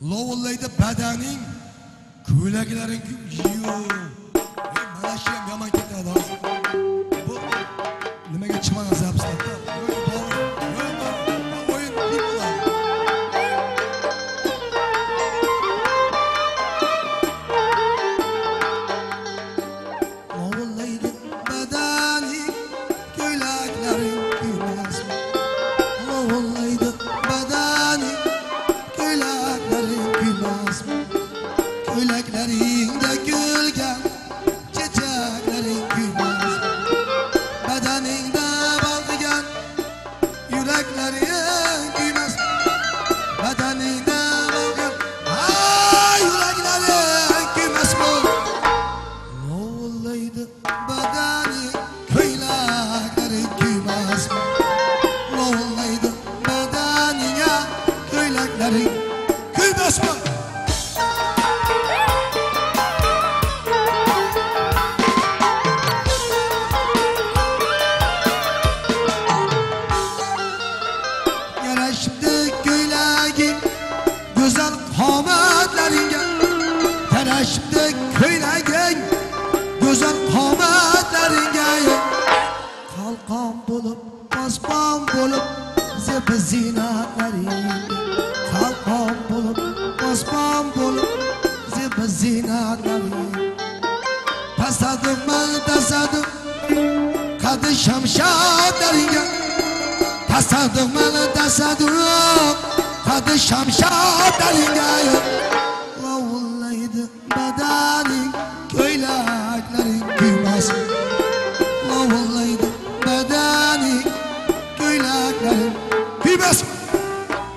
lovullaydi badaning ko'ylaklaring yo E, mana shu ham yomon ketadi ko'ylaklaringda gulgan chechaklaring kuymasmi badaningda balqigan yuraklaring kuymasmi badaningda balqigan ay yuraklaring kuymasmi lovullaydi badaning ko'ylaklaring kuymasmi lovullaydi badaningga ko'ylaklaring kuymasmi yarashibdi go'zal qomatlaringga qalqon bo'lib posbon bo'lib zebi ziynatlaringga qalqon bo'lib posbon bo'lib zebi ziynatlaringga tasadduqmi tasadduq qadi shamshadlaringga tasadduq mana tasadduq qadi shamshadlaringga lovullaydi badaning ko'ylaklaring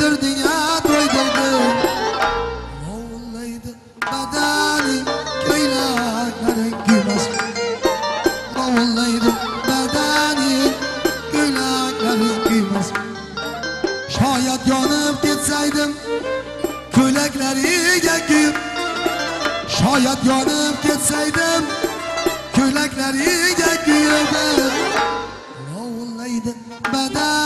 doydurdu ya doydurdu Oğullaydı bedeni köylakların gülmez Davullaydı bedeni Gülakları giymez Şayet yanıp gitseydim Kölekleriyle giyip Şayet yanıp gitseydim Kölekleriyle giyip Davullaydı bedeni